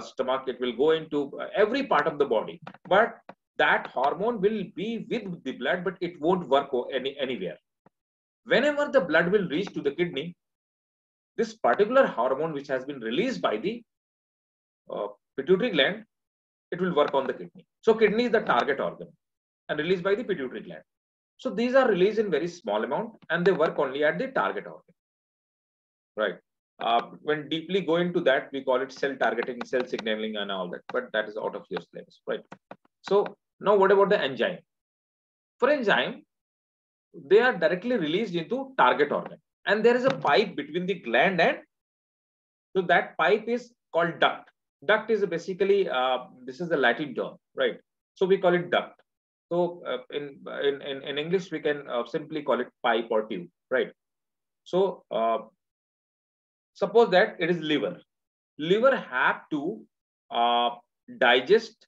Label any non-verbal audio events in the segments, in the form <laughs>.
stomach, it will go into uh, every part of the body. But that hormone will be with the blood, but it won't work any, anywhere. Whenever the blood will reach to the kidney, this particular hormone which has been released by the uh, pituitary gland, it will work on the kidney. So kidney is the target organ and released by the pituitary gland. So these are released in very small amount and they work only at the target organ. Right. Uh, when deeply go into that, we call it cell targeting, cell signaling and all that, but that is out of your syllabus, right? So now what about the enzyme? For enzyme, they are directly released into target organ and there is a pipe between the gland and so that pipe is called duct. Duct is basically, uh, this is the Latin term, right? So we call it duct. So uh, in, in, in English, we can uh, simply call it pipe or tube, right? So uh, suppose that it is liver. Liver have to uh, digest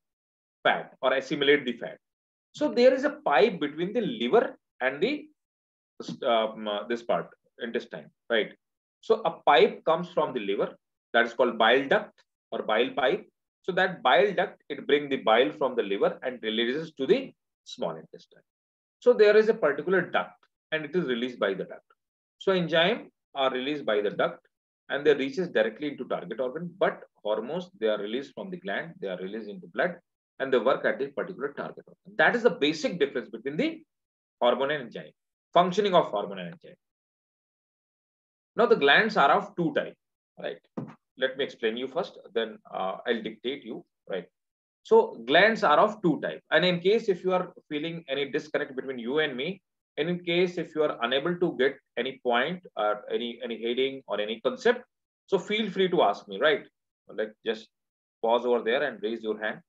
fat or assimilate the fat. So there is a pipe between the liver and the um, uh, this part, intestine, right? So a pipe comes from the liver that is called bile duct or bile pipe. So that bile duct, it brings the bile from the liver and releases to the small intestine. So there is a particular duct and it is released by the duct. So enzyme are released by the duct and they reaches directly into target organ, but hormones, they are released from the gland, they are released into blood and they work at the particular target organ. That is the basic difference between the hormone and enzyme, functioning of hormone and enzyme. Now the glands are of two types, right? Let me explain you first, then uh, I'll dictate you, right? So glands are of two types. And in case if you are feeling any disconnect between you and me, and in case if you are unable to get any point or any, any heading or any concept, so feel free to ask me, right? Like just pause over there and raise your hand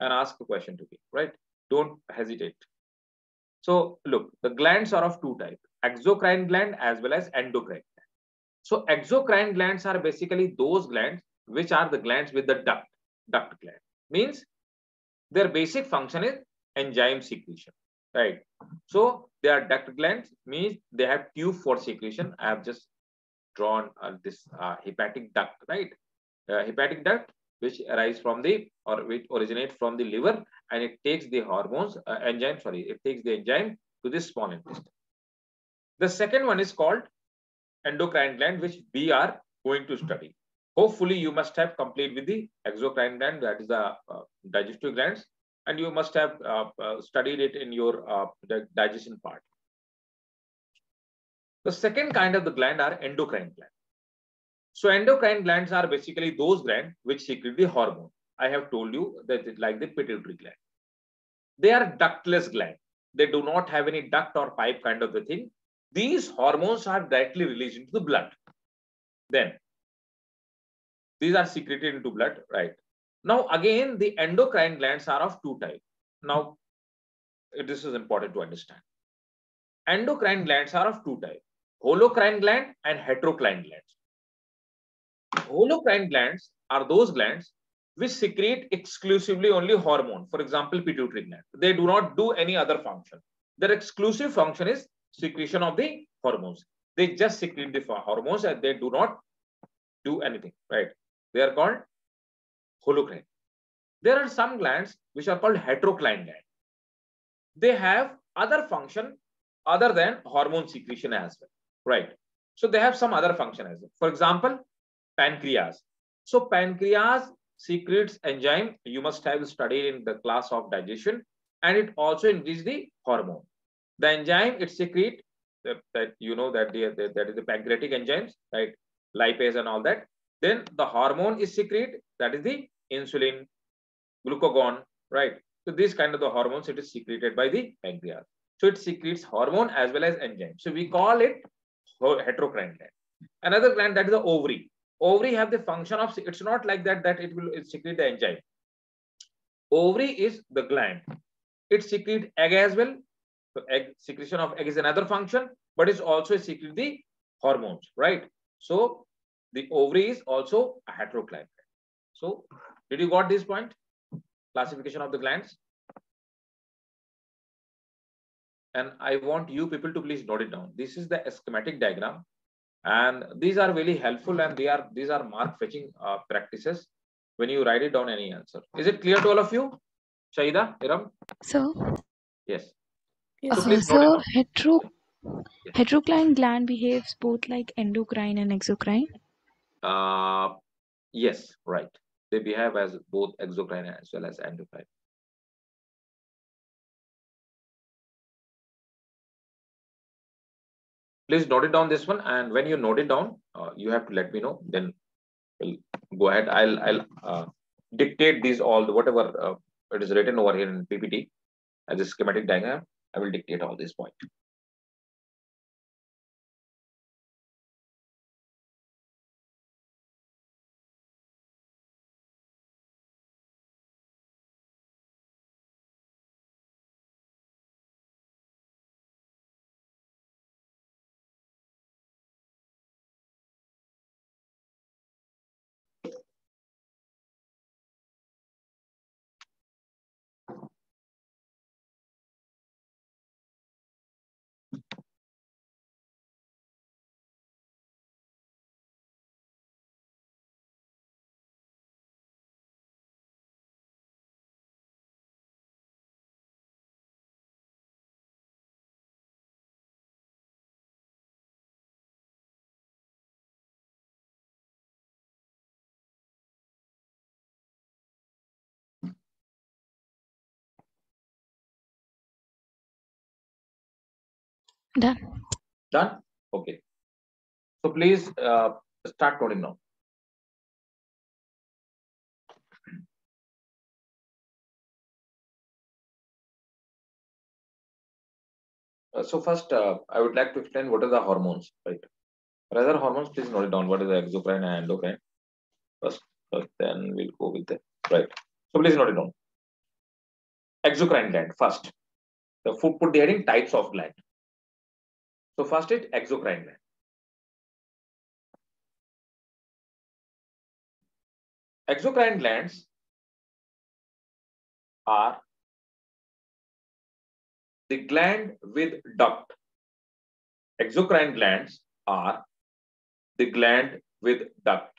and ask a question to me, right? Don't hesitate. So look, the glands are of two types, exocrine gland as well as endocrine gland. So exocrine glands are basically those glands which are the glands with the duct, duct gland. Means their basic function is enzyme secretion, right? So they are duct glands, means they have tube for secretion. I have just drawn uh, this uh, hepatic duct, right? Uh, hepatic duct which arise from the or which originate from the liver and it takes the hormones uh, enzyme sorry it takes the enzyme to the small intestine the second one is called endocrine gland which we are going to study hopefully you must have complete with the exocrine gland that is the uh, digestive glands and you must have uh, uh studied it in your uh, digestion part the second kind of the gland are endocrine gland so endocrine glands are basically those glands which secrete the hormone. I have told you that it's like the pituitary gland. They are ductless gland. They do not have any duct or pipe kind of the thing. These hormones are directly released into the blood. Then these are secreted into blood, right? Now again, the endocrine glands are of two types. Now, this is important to understand. Endocrine glands are of two types, holocrine gland and heterocrine glands. Holocrine glands are those glands which secrete exclusively only hormone. For example, pituitary gland. They do not do any other function. Their exclusive function is secretion of the hormones. They just secrete the hormones and they do not do anything, right? They are called holocrine. There are some glands which are called heterocrine gland. They have other function other than hormone secretion as well, right? So they have some other function as well. For example, pancreas. So pancreas secretes enzyme. You must have studied in the class of digestion and it also increases the hormone. The enzyme it secretes that, that you know that the, the, that is the pancreatic enzymes, right? Lipase and all that. Then the hormone is secrete that is the insulin, glucagon, right? So this kind of the hormones it is secreted by the pancreas. So it secretes hormone as well as enzyme. So we call it heterocrine gland. Another gland that is the ovary ovary have the function of it's not like that that it will secrete the enzyme ovary is the gland it secrete egg as well so egg secretion of egg is another function but it's also secrete the hormones right so the ovary is also a heterocrine so did you got this point classification of the glands and i want you people to please note it down this is the schematic diagram and these are really helpful and they are these are mark fetching uh, practices when you write it down any answer. Is it clear to all of you? Shahida, Iram? So, Yes. uh, So please note so it hetero Yes. heterocrine gland behaves both like endocrine and exocrine. Uh, yes, right. They behave as both exocrine as well as endocrine. Please note it down this one, and when you note it down, uh, you have to let me know. Then we'll go ahead. I'll I'll uh, dictate these all whatever uh, it is written over here in PPT as a schematic diagram. I will dictate all these points. Done. Done? Okay. So please uh, start noting now. Uh, so first, uh, I would like to explain what are the hormones, right? Rather hormones, please note it down. What is the exocrine and endocrine? First, uh, then we'll go with the right. So please note it down. Exocrine gland first. The food put the heading types of gland. So first is exocrine gland. Exocrine glands are the gland with duct. Exocrine glands are the gland with duct.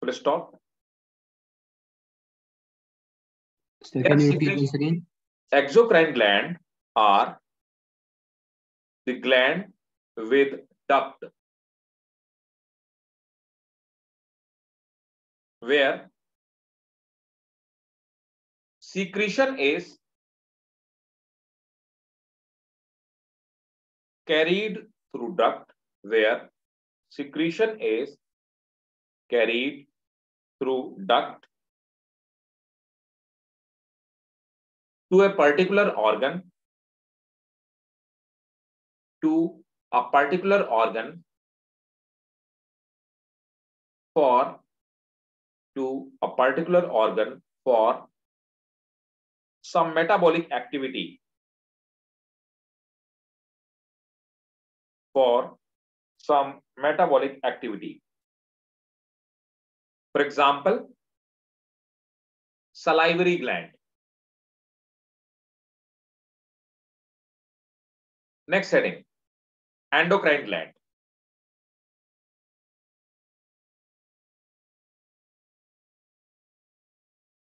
Full stop. Yes, can you repeat is. once again? Exocrine gland are the gland with duct where secretion is carried through duct where secretion is carried through duct to a particular organ to a particular organ for to a particular organ for some metabolic activity for some metabolic activity. For example salivary gland. Next heading endocrine gland.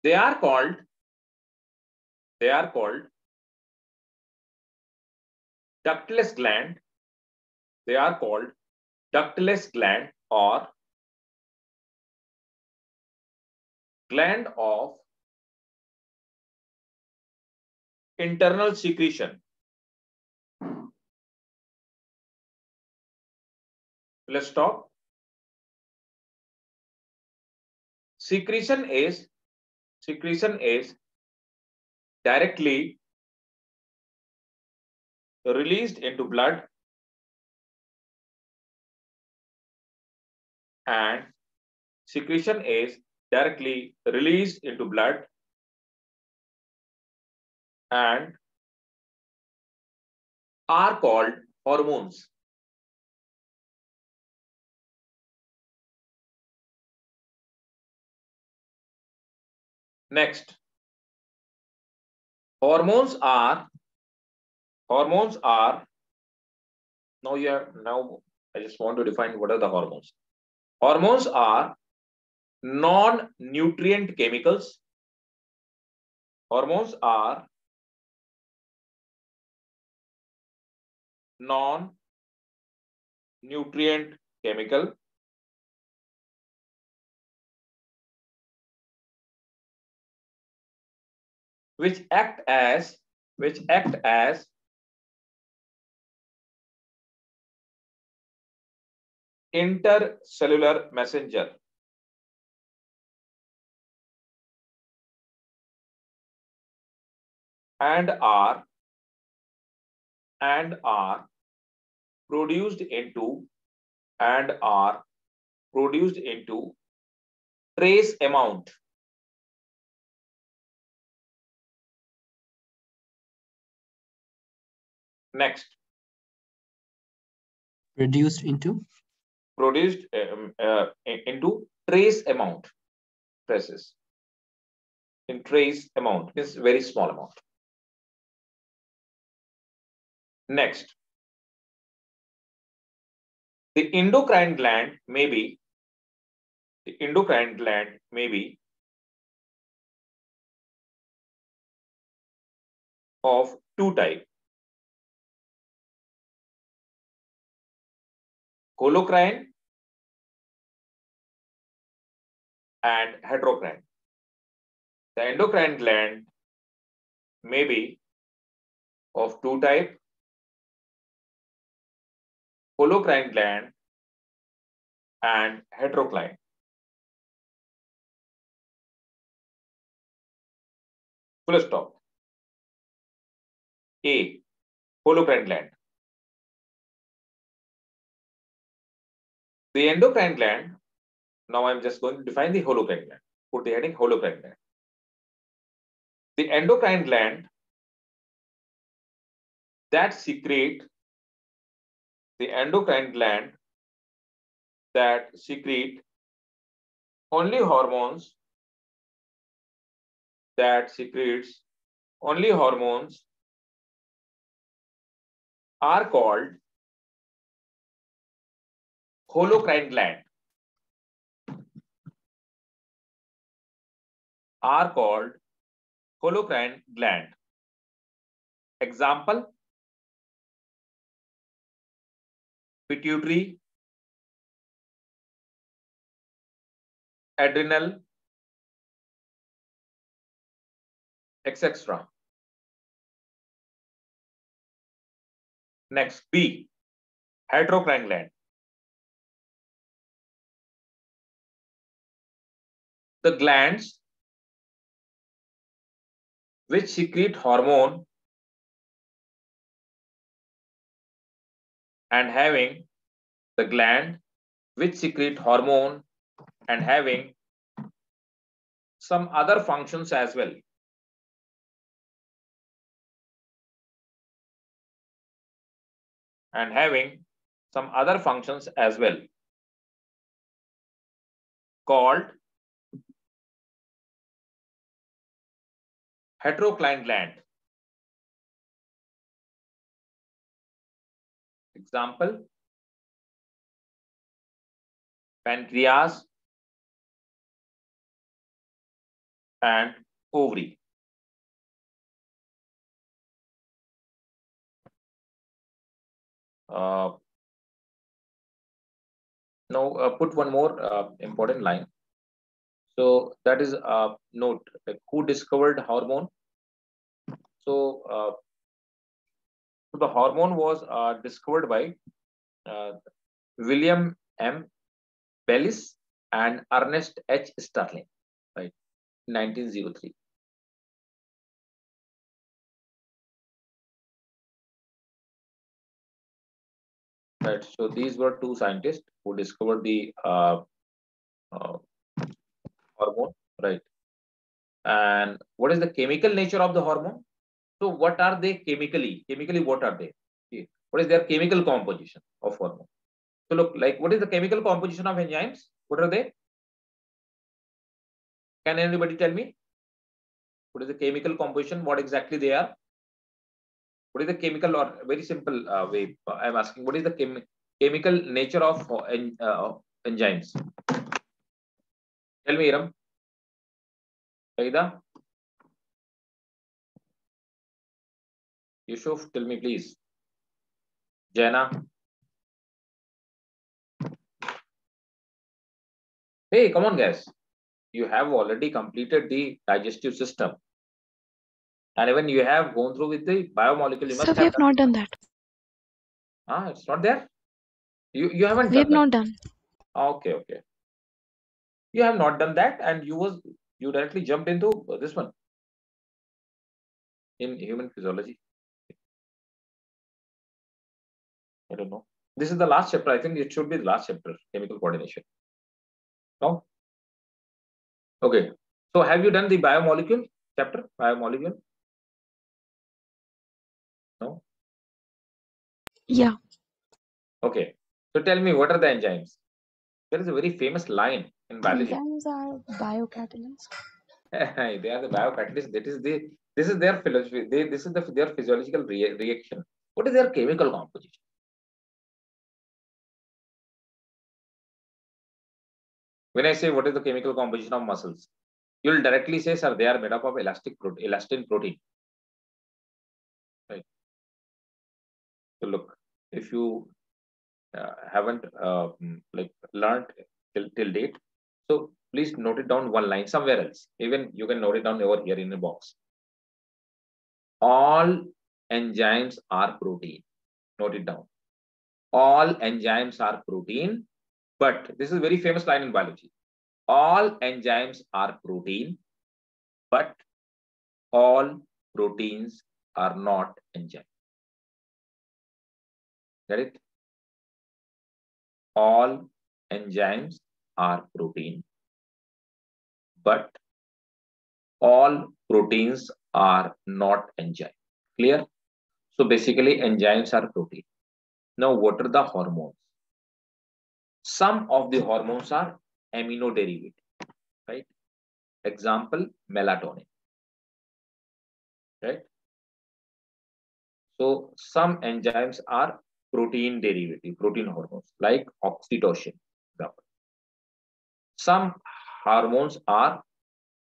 They are called they are called ductless gland. They are called ductless gland or gland of internal secretion let's stop secretion is secretion is directly released into blood and secretion is directly released into blood and are called hormones. Next, hormones are hormones are now you are now I just want to define what are the hormones. Hormones are non-nutrient chemicals. Hormones are non-nutrient chemical which act as which act as intercellular messenger. And are and are produced into and are produced into trace amount next. Reduced into? Produced um, uh, into trace amount. Traces. In trace amount is very small amount. Next. The endocrine gland may be the endocrine gland may be of two type holocrine and heterocrine. The endocrine gland may be of two type, holocrine gland and heterocrine. Full stop. A. Holocrine gland. The endocrine gland, now I'm just going to define the holocrine gland. Put the heading holocrine gland. The endocrine gland that secrete the endocrine gland that secrete only hormones that secretes only hormones are called holocrine gland are called holocrine gland. Example, pituitary, adrenal, etc. Next, B, heterocrine gland. The glands which secrete hormone and having the gland which secrete hormone and having some other functions as well. And having some other functions as well called heterocrine gland. Example, pancreas and ovary. Uh, now uh, put one more uh, important line. So that is a note like who discovered hormone. So, uh, the hormone was uh, discovered by uh, William M. Bayliss and Ernest H. Starling, right, 1903. Right. So these were two scientists who discovered the uh, uh, hormone, right? And what is the chemical nature of the hormone? So what are they chemically? Chemically, what are they? Okay. What is their chemical composition of hormone? So look, like what is the chemical composition of enzymes? What are they? Can anybody tell me? What is the chemical composition? What exactly they are? What is the chemical or very simple uh, way? I'm asking. What is the chem chemical nature of uh, enzymes? Tell me, Iram. Aida? Yusuf, tell me, please. Jana? Hey, come on, guys. You have already completed the digestive system. And even you have gone through with the biomolecule, you must Sir, we have not done that. Ah, it's not there? You you haven't We done have that. not done. Okay, okay. You have not done that, and you was you directly jumped into this one in human physiology. I don't know. This is the last chapter. I think it should be the last chapter, chemical coordination. No? Okay. So have you done the biomolecule chapter? Biomolecule? No? Yeah. Okay. So tell me, what are the enzymes? There is a very famous line in biology. Enzymes are biocatalysts. <laughs> they are the biocatalysts. That is the this is their philosophy. They, this is the their physiological rea- reaction. What is their chemical composition? When I say what is the chemical composition of muscles, you will directly say, sir, they are made up of elastic protein, elastin protein. Right. So look, if you uh, haven't uh, like learned till, till date, so please note it down one line somewhere else. Even you can note it down over here in a box. All enzymes are protein. Note it down. All enzymes are protein, but this is a very famous line in biology. All enzymes are protein, but all proteins are not enzymes. Get it? All enzymes are protein, but all proteins are not enzyme. Clear? So basically, enzymes are protein. Now, what are the hormones? Some of the hormones are amino derivative, right? Example, melatonin, right? So some enzymes are protein derivative, protein hormones like oxytocin. Some hormones are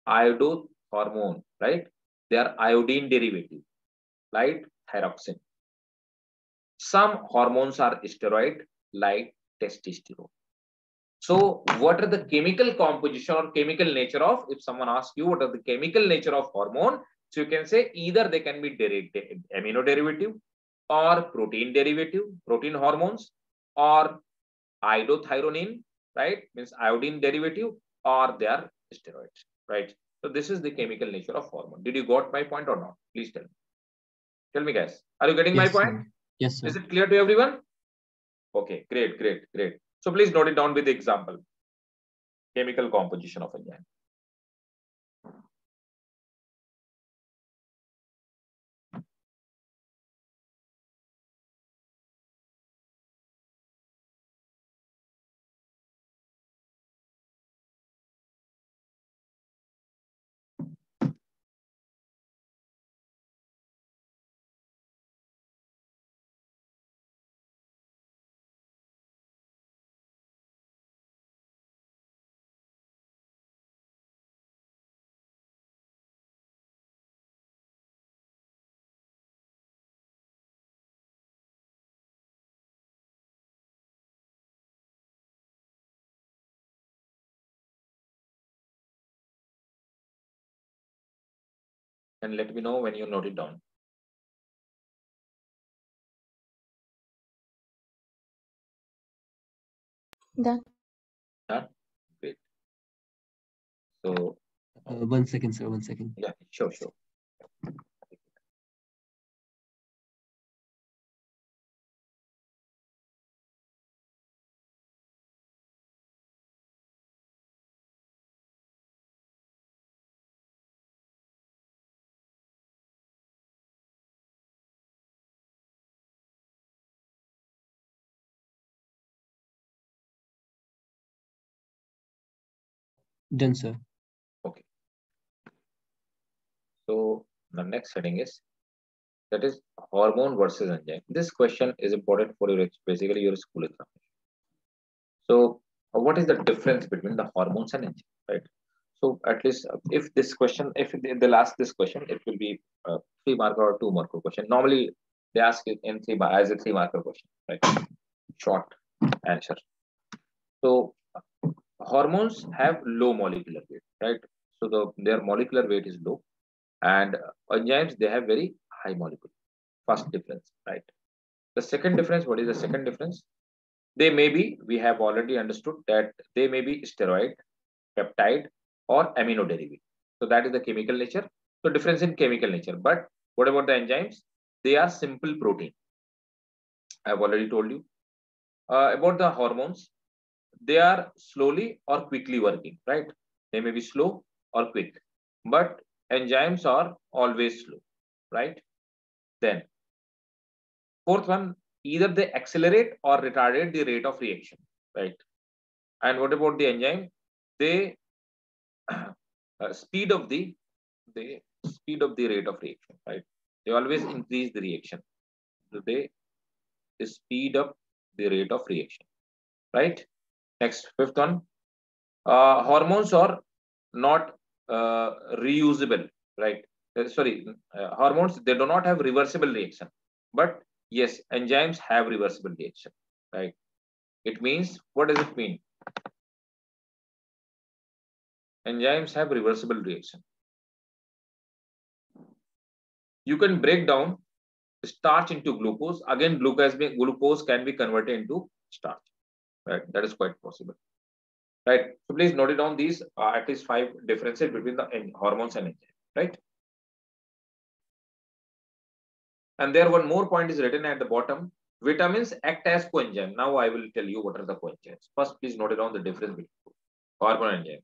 iodohormone, right? They are iodine derivative, like thyroxine. Some hormones are steroid, like testosterone. So, what are the chemical composition or chemical nature of? If someone asks you what are the chemical nature of hormone, so you can say either they can be derivative, amino derivative or protein derivative, protein hormones, or iodothyronine, right? Means iodine derivative, or they are steroids, right? So this is the chemical nature of hormone. Did you got my point or not? Please tell me. Tell me, guys. Are you getting Yes, my point? sir. Yes, sir. Is it clear to everyone? Okay, great, great, great. So please note it down with the example. Chemical composition of enzyme. And let me know when you note it down. Done. Great. So Uh, one second, sir. One second. yeah, sure, sure. Done, sir. Okay. So the next heading is that is hormone versus enzyme. This question is important for your basically your school examination. So what is the difference between the hormones and enzymes, right? So at least uh, if this question, if they'll ask this question, it will be a three marker or two marker question. Normally they ask it in three as a three marker question, right? Short answer. So hormones have low molecular weight, right? So the their molecular weight is low, and enzymes they have very high molecule. First difference, right? The second difference, what is the second difference? They may be, we have already understood that they may be steroid, peptide, or amino derivative. So that is the chemical nature. So difference in chemical nature. But what about the enzymes? They are simple protein. I have already told you. Uh, about the hormones, they are slowly or quickly working, right? They may be slow or quick, but enzymes are always slow, right? Then, fourth one, either they accelerate or retardate the rate of reaction, right? And what about the enzyme? They <clears throat> uh, speed of the they speed of the rate of reaction, right? They always increase the reaction. So they speed up the rate of reaction, right? Next, fifth one, uh, hormones are not uh, reusable, right? Uh, sorry, uh, hormones, they do not have reversible reaction, but yes, enzymes have reversible reaction, right? It means, what does it mean? Enzymes have reversible reaction. You can break down starch into glucose. Again, glucose, glucose can be converted into starch right? That is quite possible, right? So please note it down these uh, at least five differences between the hormones and enzymes, right? And there one more point is written at the bottom. Vitamins act as coenzyme. Now I will tell you what are the coenzymes. First, please note it down the difference between hormone and enzyme.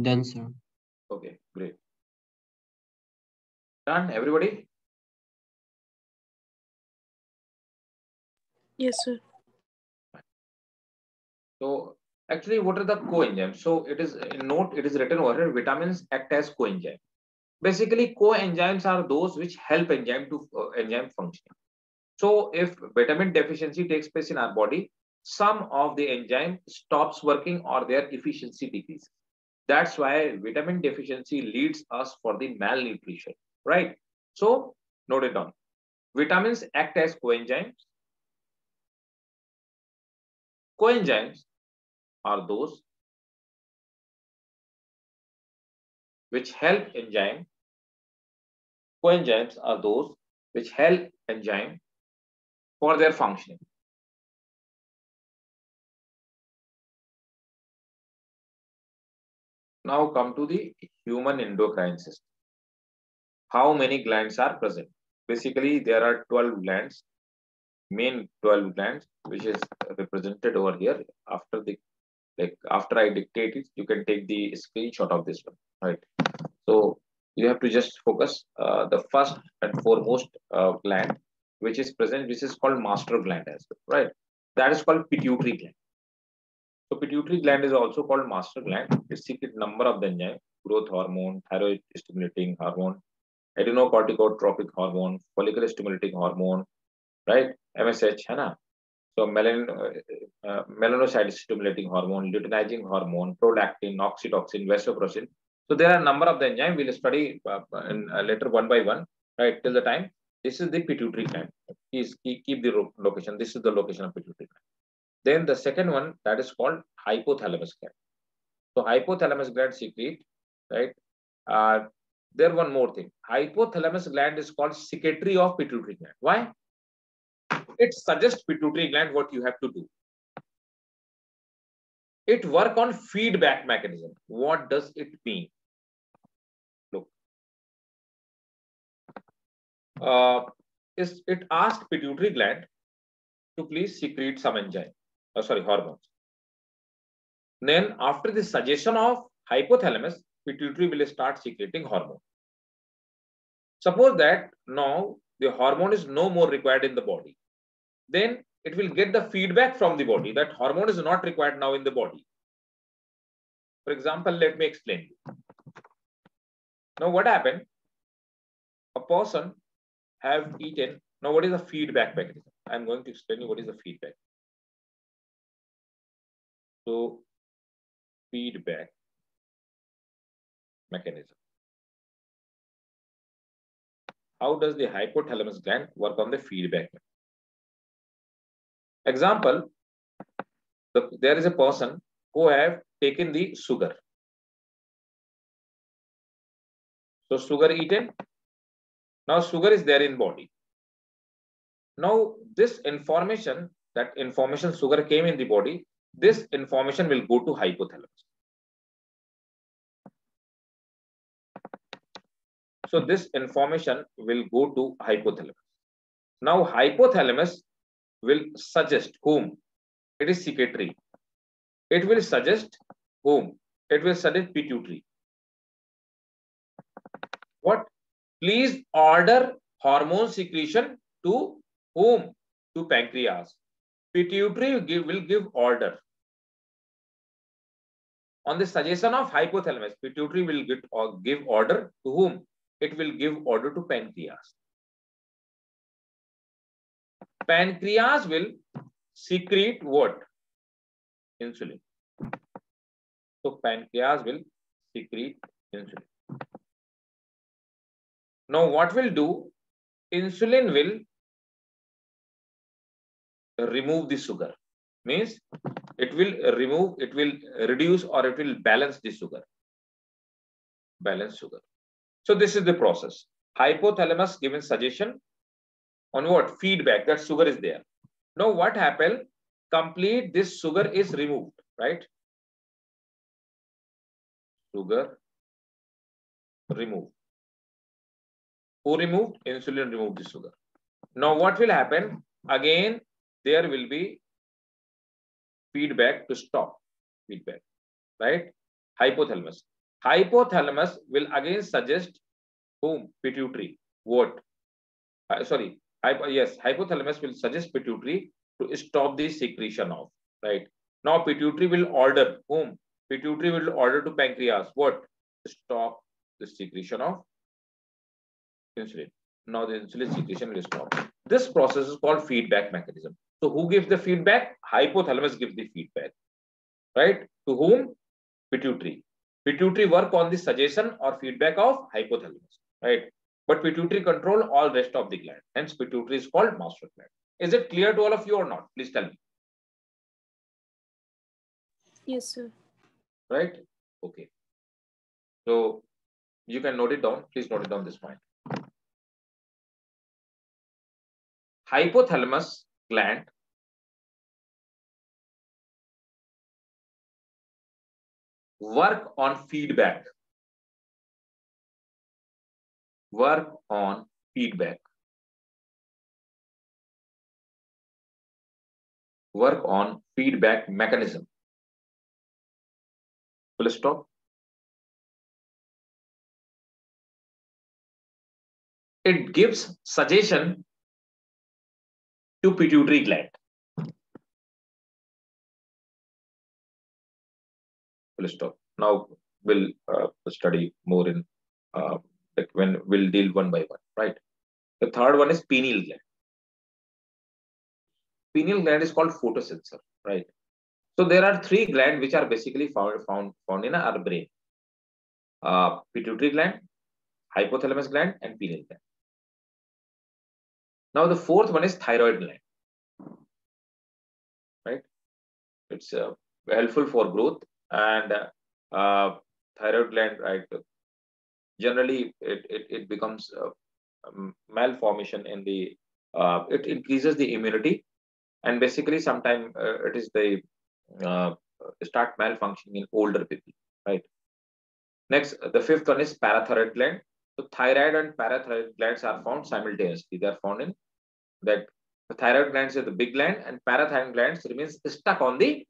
Done, sir. Okay, great. Done, everybody? Yes, sir. So actually, what are the coenzymes? So it is in note, it is written over here, vitamins act as coenzyme. Basically, coenzymes are those which help enzyme to uh, enzyme function. So if vitamin deficiency takes place in our body, some of the enzyme stops working or their efficiency decreases. That's why vitamin deficiency leads us for the malnutrition, right? So note it down. Vitamins act as coenzymes. Coenzymes are those which help enzyme. Coenzymes are those which help enzyme for their functioning. Now come to the human endocrine system. How many glands are present? Basically, there are 12 glands, main 12 glands, which is represented over here. After the like after I dictate it, you can take the screenshot of this one, right? So you have to just focus uh, the first and foremost uh, gland, which is present, which is called master gland as well, right? That is called pituitary gland. So pituitary gland is also called master gland. It secretes number of the enzyme, growth hormone, thyroid stimulating hormone, adrenocorticotropic hormone, follicle stimulating hormone, right? MSH, है ना? So melan, uh, uh, melanocyte stimulating hormone, luteinizing hormone, prolactin, oxytocin, vasopressin. So there are number of the enzyme. We'll study uh, in uh, later one by one, right? Till the time. This is the pituitary gland. Please keep the location. This is the location of pituitary gland. Then the second one that is called hypothalamus gland. So hypothalamus gland secrete, right? Uh, there one more thing. Hypothalamus gland is called secretory of pituitary gland. Why? It suggests pituitary gland what you have to do. It work on feedback mechanism. What does it mean? Look. Uh, it asks pituitary gland to please secrete some enzyme, oh, sorry, hormones. Then after the suggestion of hypothalamus, pituitary will start secreting hormone. Suppose that now the hormone is no more required in the body. Then it will get the feedback from the body that hormone is not required now in the body. For example, let me explain. Now what happened? A person have eaten. Now what is the feedback mechanism? I'm going to explain you what is the feedback. So feedback mechanism. How does the hypothalamus gland work on the feedback? Example, the, there is a person who have taken the sugar. So sugar eaten. Now sugar is there in body. Now this information, that information sugar came in the body, this information will go to hypothalamus. So this information will go to hypothalamus. Now hypothalamus will suggest whom? It is secretory. It will suggest whom? It will suggest pituitary. What? Please order hormone secretion to whom? To pancreas. Pituitary will give, will give order. On the suggestion of hypothalamus, pituitary will get, or give order to whom? it will give order to pancreas. Pancreas will secrete what? Insulin. So pancreas will secrete insulin. Now what will do? Insulin will remove the sugar. Means it will remove, it will reduce or it will balance the sugar. Balance sugar. So this is the process. Hypothalamus given suggestion on what? Feedback that sugar is there. Now what happened? Complete this sugar is removed, right? Sugar removed. Who removed? Insulin removed the sugar. Now what will happen? Again, there will be feedback to stop feedback, right? Hypothalamus. Hypothalamus will again suggest whom? Pituitary. What? Uh, sorry. Hypo, yes, hypothalamus will suggest pituitary to stop the secretion of. Right. Now pituitary will order whom? Pituitary will order to pancreas. What? Stop the secretion of insulin. Now the insulin secretion will stop. This process is called feedback mechanism. So who gives the feedback? Hypothalamus gives the feedback. Right? To whom? Pituitary. Pituitary work on the suggestion or feedback of hypothalamus, right? But pituitary control all rest of the gland. Hence, pituitary is called master gland. Is it clear to all of you or not? Please tell me. Yes, sir. Right? Okay. So you can note it down. Please note it down this point. Hypothalamus gland work on feedback. Work on feedback. Work on feedback mechanism. Full stop. It gives suggestion to pituitary gland. Full stop. Now we'll uh, study more in uh, like when we'll deal one by one, right? The third one is pineal gland. Pineal gland is called photosensor, right? So there are three glands which are basically found found found in our brain. uh, pituitary gland, hypothalamus gland, and pineal gland. Now the fourth one is thyroid gland. Right? It's uh, helpful for growth and uh, thyroid gland, right? Generally, it, it, it becomes uh, malformation in the, uh, it increases the immunity and basically sometime uh, it is the uh, start malfunctioning in older people, right? Next, the fifth one is parathyroid gland. So thyroid and parathyroid glands are found simultaneously. They are found in that the thyroid glands is the big gland and parathyroid glands remains stuck on the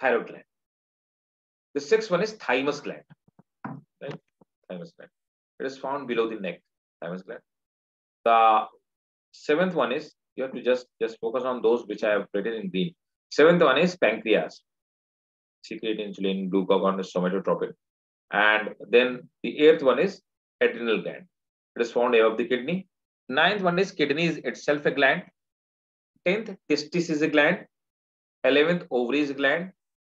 thyroid gland. The sixth one is thymus gland. Right? Thymus gland. It is found below the neck, thymus gland. The seventh one is you have to just just focus on those which I have written in green. Seventh one is pancreas, secrete insulin, glucagon, somatotropin. And then the eighth one is adrenal gland. It is found above the kidney. Ninth one is kidney is itself a gland. Tenth, testis is a gland. Eleventh, ovary is gland.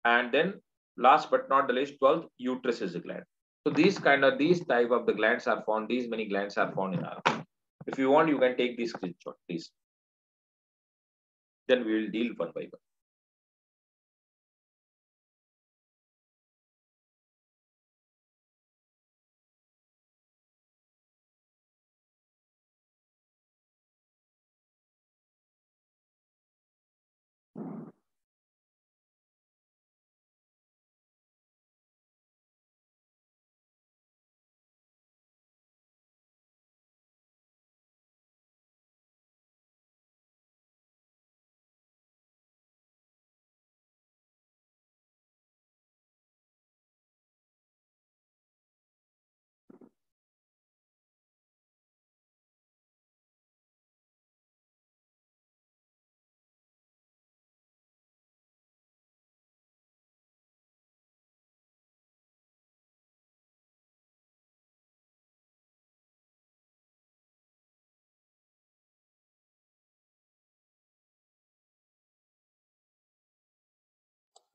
And then last but not the least, twelfth, uterus is a gland. So these kind of these type of the glands are found. These many glands are found in our. If you want, you can take this screenshot, please. Then we will deal one by one.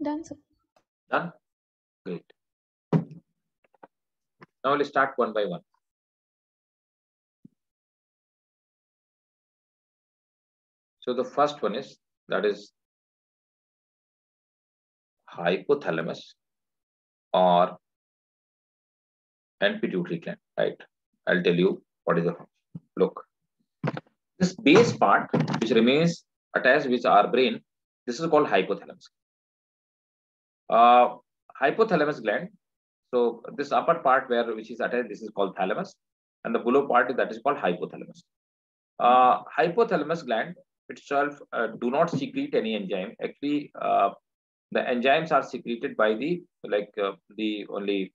Done, sir. Done? Great. Now let's start one by one. So the first one is that is hypothalamus or and pituitary gland, right? I'll tell you what is the. Look, this base part which remains attached with our brain, this is called hypothalamus. Uh, hypothalamus gland. So this upper part where which is attached, this is called thalamus, and the below part that is called hypothalamus. Uh, hypothalamus gland itself uh, do not secrete any enzyme. Actually, uh, the enzymes are secreted by the like uh, the only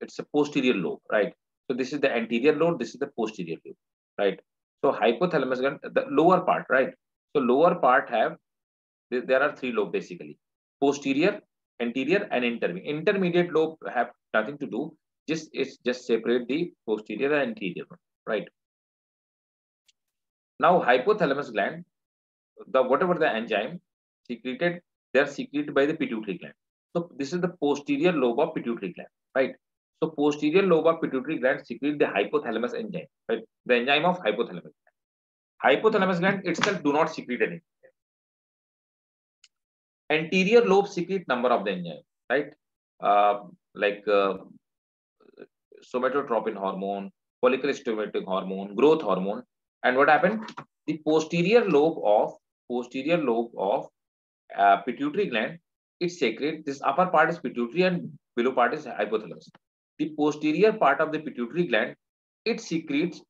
it's a posterior lobe, right? So this is the anterior lobe. This is the posterior lobe, right? So hypothalamus gland, the lower part, right? So lower part have there are three lobes basically posterior, anterior, and intermediate. Intermediate lobe have nothing to do. Just it's just separate the posterior and anterior right? Now hypothalamus gland, the whatever the enzyme secreted, they are secreted by the pituitary gland. So this is the posterior lobe of pituitary gland, right? So posterior lobe of pituitary gland secrete the hypothalamus enzyme, right? The enzyme of hypothalamus gland. Hypothalamus gland itself do not secrete anything anterior lobe secrete number of the enzyme, right? Uh, like uh, somatotropin hormone, follicle stimulating hormone, growth hormone. And what happened? The posterior lobe of posterior lobe of uh, pituitary gland, it secrete. This upper part is pituitary and below part is hypothalamus. The posterior part of the pituitary gland, it secretes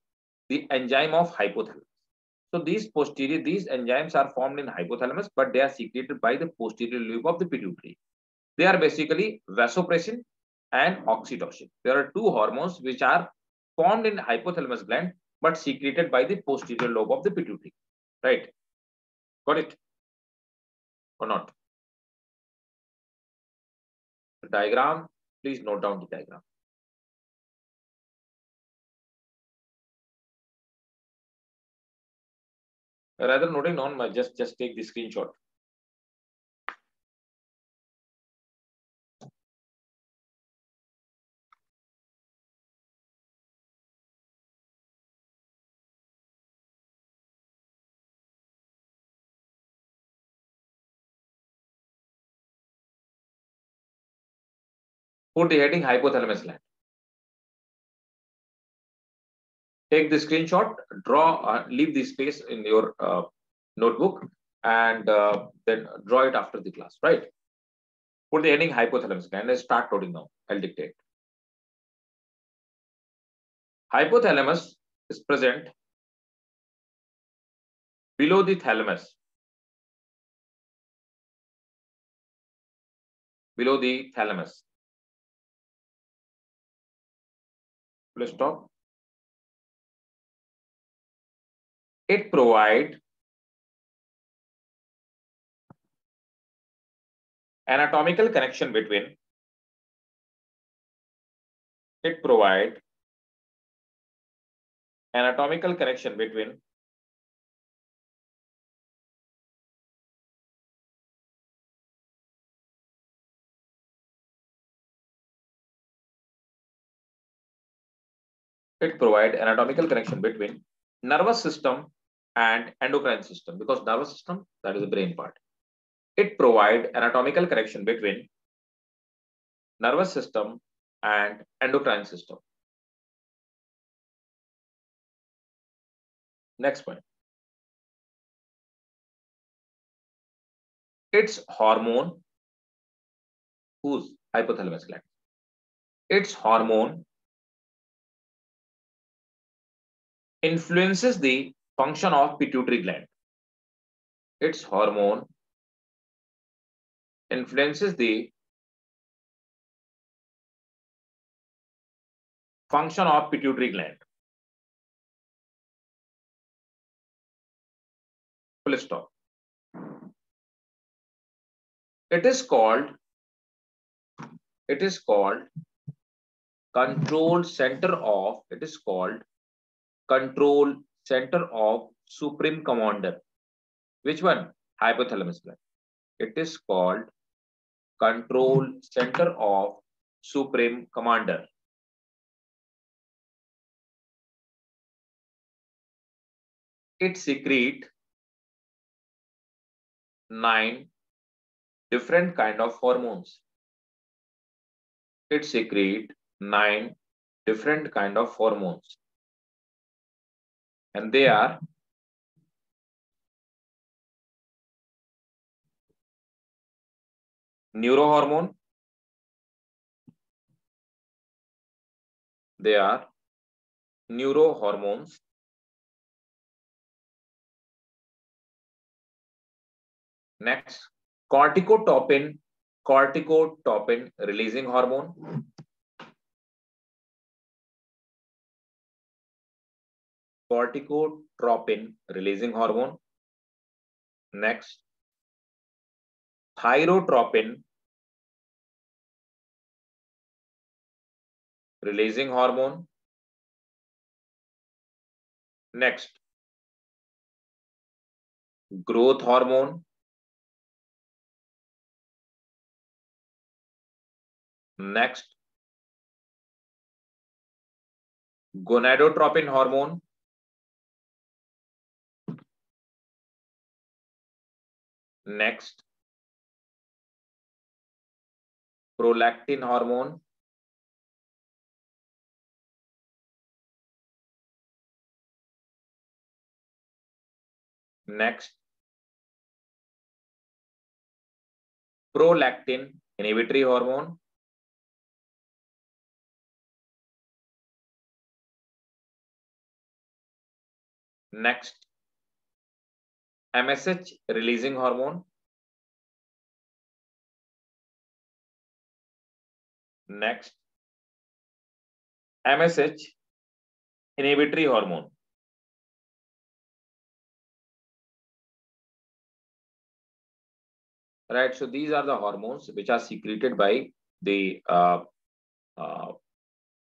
the enzyme of hypothalamus. So these posterior, these enzymes are formed in hypothalamus, but they are secreted by the posterior lobe of the pituitary. They are basically vasopressin and oxytocin. There are two hormones which are formed in hypothalamus gland, but secreted by the posterior lobe of the pituitary. Right? Got it? Or not? The diagram, please note down the diagram. rather not on, non-merge, just, just take the screenshot. Put the heading hypothalamus gland. Take the screenshot, draw, uh, leave the space in your uh, notebook, and uh, then draw it after the class, right? Put the heading hypothalamus and start noting now. I'll dictate. Hypothalamus is present below the thalamus. Below the thalamus. Full stop. It provide anatomical connection between it provide anatomical connection between it provide anatomical connection between nervous system and endocrine system because nervous system that is the brain part. It provide anatomical connection between nervous system and endocrine system. Next point. Its hormone whose hypothalamus gland? Its hormone influences the function of pituitary gland. Its hormone influences the function of pituitary gland. Full stop. It is called it is called control center of it is called control center of supreme commander. Which one? Hypothalamus gland. It is called control center of supreme commander. It secrete nine different kind of hormones. It secrete nine different kind of hormones and they are neurohormone. They are neurohormones. Next corticotropin corticotropin releasing hormone corticotropin releasing hormone. Next, thyrotropin releasing hormone. Next, growth hormone. Next, gonadotropin hormone. Next prolactin hormone next prolactin inhibitory hormone next MSH releasing hormone. Next, MSH inhibitory hormone. Right, so these are the hormones which are secreted by the uh, uh,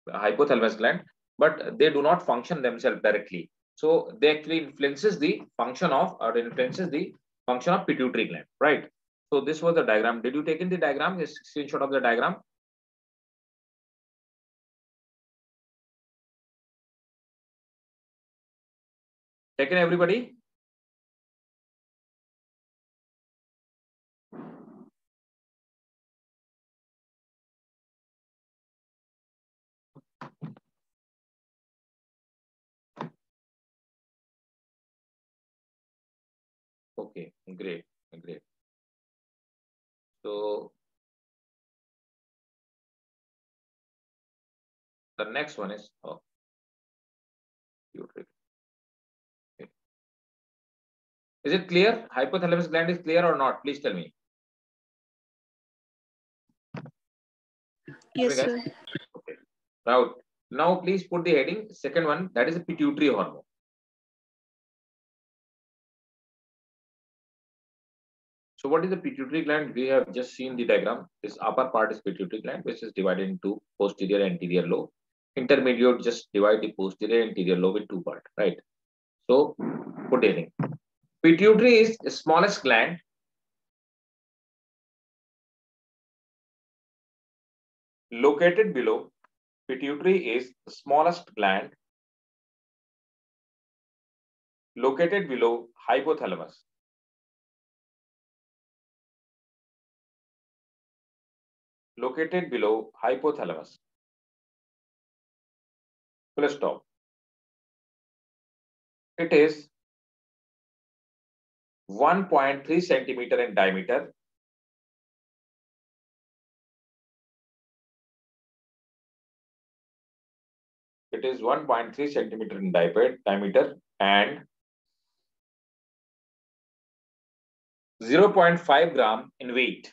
hypothalamus gland, but they do not function themselves directly. So they actually influences the function of or influences the function of pituitary gland, right? So this was the diagram. Did you take in the diagram? This screenshot of the diagram. Taken everybody? Great, great. So the next one is oh, pituitary. Okay. Is it clear? Hypothalamus gland is clear or not? Please tell me. Yes, Okay, sir. Okay. Now, now please put the heading. Second one, that is a pituitary hormone. So what is the pituitary gland? We have just seen the diagram. This upper part is pituitary gland, which is divided into posterior and anterior lobe. Intermediate just divide the posterior and anterior lobe in two parts, right? So put the. Pituitary is the smallest gland located below. Pituitary is the smallest gland located below hypothalamus. Located below hypothalamus. Full stop. It is 1.3 centimeter in diameter. It is 1.3 centimeter in diameter and 0.5 gram in weight.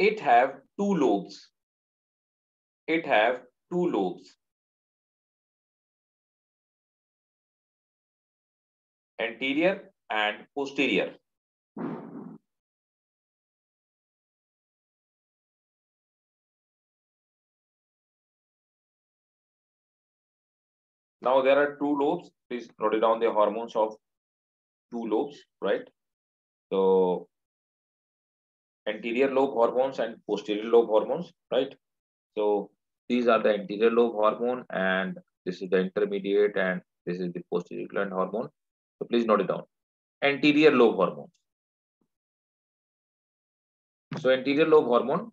It have two lobes. It have two lobes. Anterior and posterior. Now there are two lobes. Please note it down the hormones of two lobes, right? So anterior lobe hormones and posterior lobe hormones, right? So these are the anterior lobe hormone and this is the intermediate and this is the posterior gland hormone. So please note it down. Anterior lobe hormones. So anterior lobe hormone,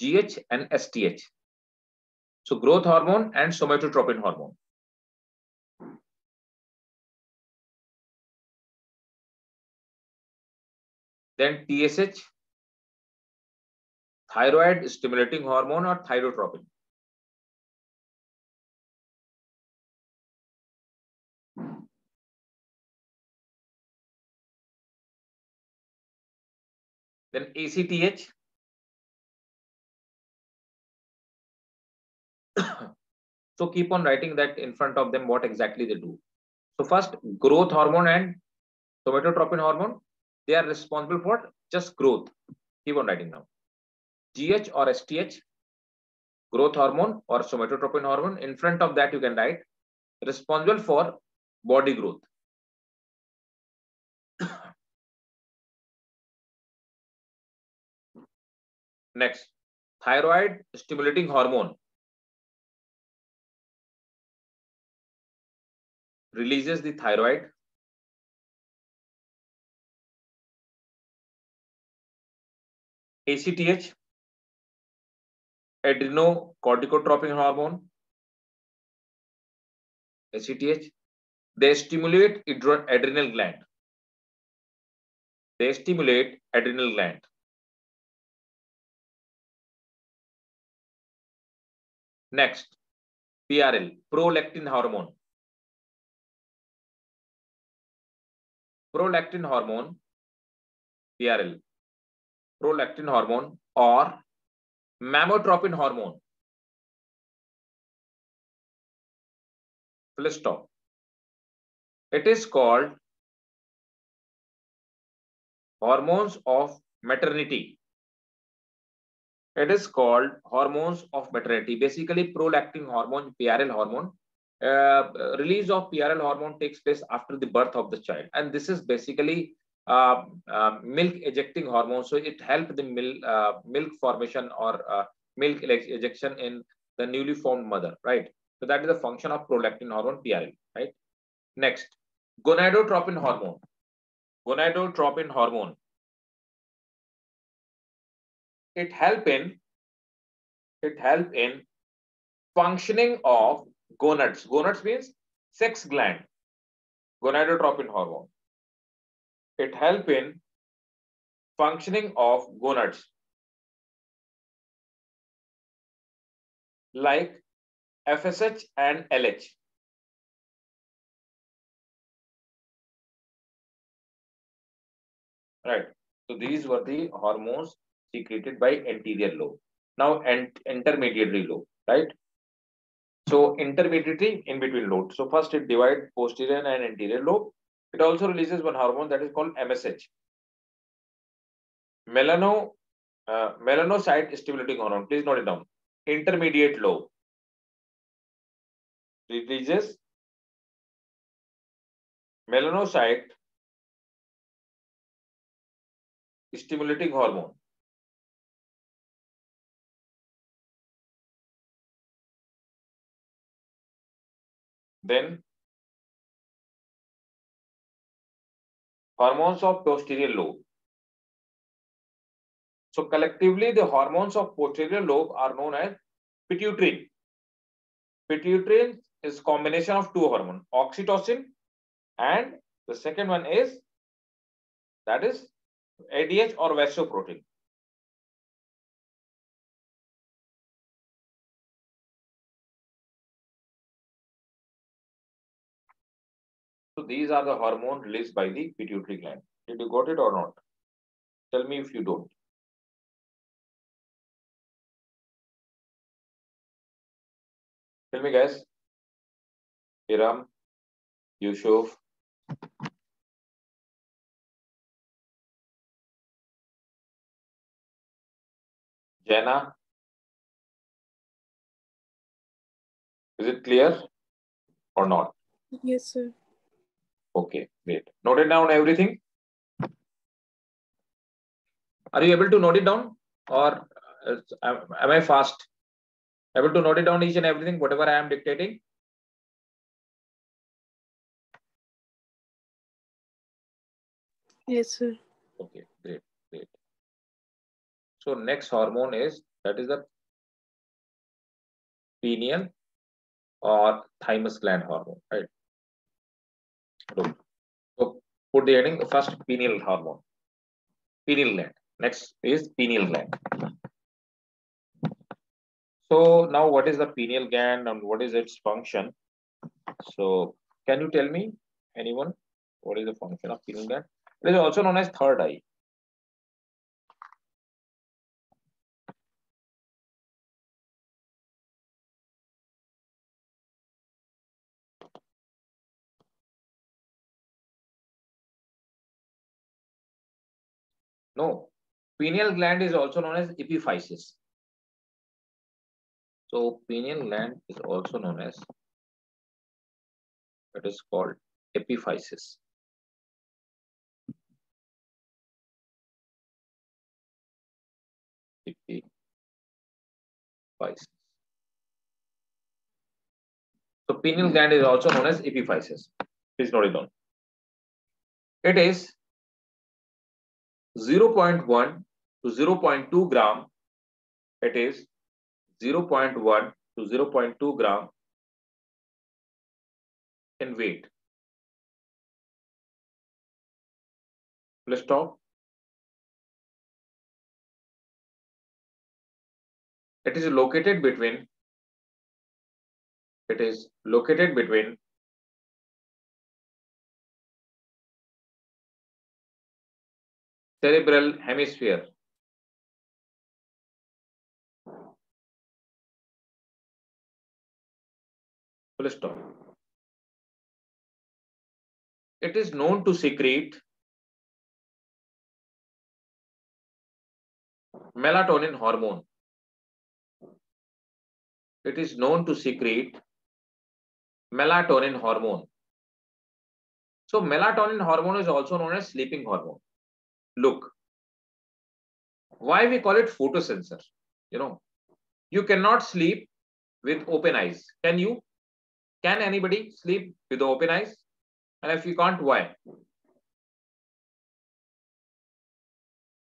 GH and STH. So growth hormone and somatotropin hormone. Then TSH, thyroid stimulating hormone or thyrotropin. Then ACTH. <coughs> so keep on writing that in front of them what exactly they do. So first growth hormone and somatotropin hormone, they are responsible for just growth. Keep on writing now. GH or STH, growth hormone or somatotropin hormone. In front of that, you can write responsible for body growth. Next, thyroid stimulating hormone releases the thyroid. ACTH, adrenocorticotropin hormone. ACTH, they stimulate adrenal gland. They stimulate adrenal gland. Next, PRL, prolactin hormone. Prolactin hormone, PRL, prolactin hormone or mammotropin hormone. Full stop. It is called hormones of maternity. It is called hormones of maternity. Basically, prolactin hormone, PRL hormone, uh, release of PRL hormone takes place after the birth of the child, and this is basically uh, uh, milk ejecting hormone. So it helps the milk milk formation or milk ejection in the newly formed mother, right? So that is the function of prolactin hormone, PRL, right? Next, gonadotropin hormone. Gonadotropin hormone. It help in it help in functioning of gonads. Gonads means sex gland, gonadotropin hormone. It help in functioning of gonads like FSH and LH. Right. So these were the hormones secreted by anterior lobe. Now ent intermediary lobe, right? So intermediary in between lobes. So first it divides posterior and anterior lobe. It also releases one hormone that is called MSH. Melano, uh, melanocyte stimulating hormone. Please note it down. Intermediate lobe releases melanocyte stimulating hormone. Then hormones of posterior lobe. So collectively, the hormones of posterior lobe are known as pituitrin. Pituitrin is combination of two hormones, oxytocin and the second one is that is ADH or vasopressin. So these are the hormones released by the pituitary gland. Did you got it or not? Tell me if you don't. Tell me guys. Hiram, Yusuf, Jana. Is it clear or not? Yes, sir. Okay, great. Noted down everything? Are you able to note it down or uh, am, am I fast? Able to note it down each and everything, whatever I am dictating? Yes, sir. Okay, great, great. So next hormone is, that is the pineal or thymus gland hormone, right? So put the heading, first pineal hormone, pineal gland. Next is pineal gland. So now what is the pineal gland and what is its function? So can you tell me, anyone, what is the function of pineal gland? It is also known as third eye. Pineal gland is also known as epiphysis. So pineal gland is also known as, it is called epiphysis. Epiphysis. So pineal gland is also known as epiphysis. Please note it down. It is 0.1 to 0.2 gram. It is 0.1 to 0.2 gram in weight. Let's stop. It is located between it is located between cerebral hemisphere full stop. It is known to secrete melatonin hormone. It is known to secrete melatonin hormone. So melatonin hormone is also known as sleeping hormone. Look why we call it photosensor? You know you cannot sleep with open eyes. Can you can anybody sleep with open eyes and if you can't why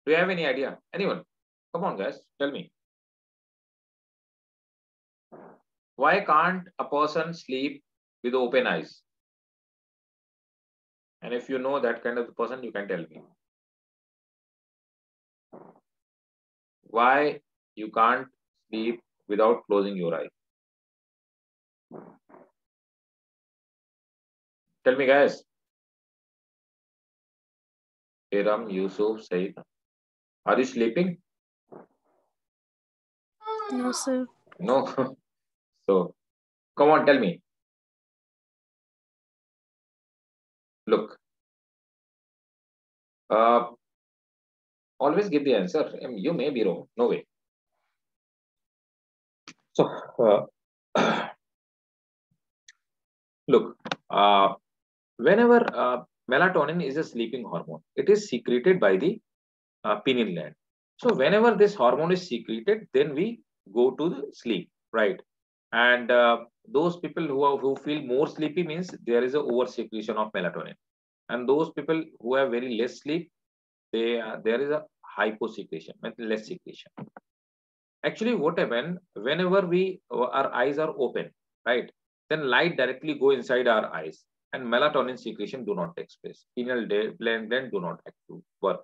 do you have any idea anyone come on guys tell me Why can't a person sleep with open eyes? And if you know that kind of person, you can tell me. Why you can't sleep without closing your eye? Tell me, guys. Iram, Yusuf, Said. Are you sleeping? No, sir. No. <laughs> so, come on, tell me. Look. Uh, always give the answer. You may be wrong. No way. So, uh, <clears throat> look, uh, whenever uh, melatonin is a sleeping hormone, it is secreted by the uh, pineal gland. So, whenever this hormone is secreted, then we go to the sleep, right? And uh, those people who, are, who feel more sleepy means there is a over secretion of melatonin. And those people who have very less sleep, they uh, there is a hyposecretion, less secretion. Actually, what happens whenever we our eyes are open, right? Then light directly go inside our eyes, and melatonin secretion do not take place. Pineal gland do not work.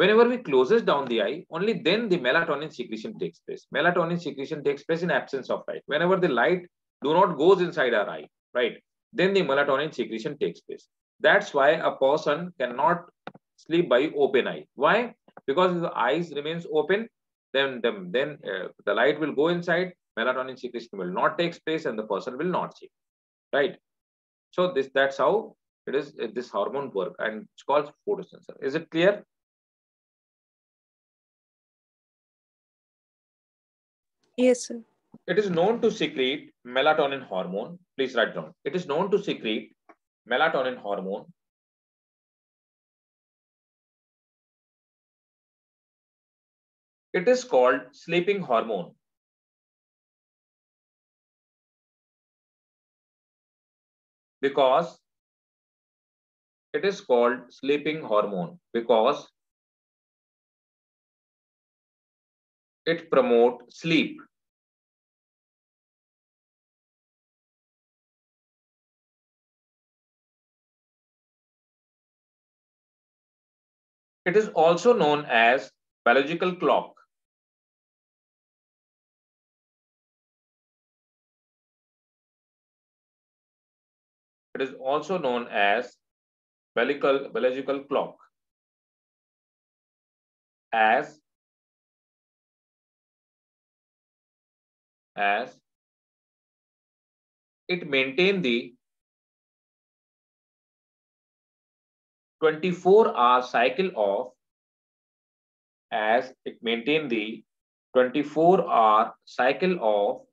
Whenever we closes down the eye, only then the melatonin secretion takes place. Melatonin secretion takes place in absence of light. Whenever the light do not goes inside our eye, right? Then the melatonin secretion takes place. That's why a person cannot sleep by open eye. Why? Because if the eyes remains open, then, then, then uh, the light will go inside, melatonin secretion will not take place and the person will not sleep, right? So this that's how it is, uh, this hormone work and it's called photosensor. Is it clear? Yes, sir. It is known to secrete melatonin hormone. Please write down. It is known to secrete melatonin hormone. It is called sleeping hormone. Because it is called sleeping hormone because it promote sleep. It is also known as biological clock. It is also known as biological, biological clock. As as it maintain the 24 hour cycle of as it maintain the 24 hour cycle of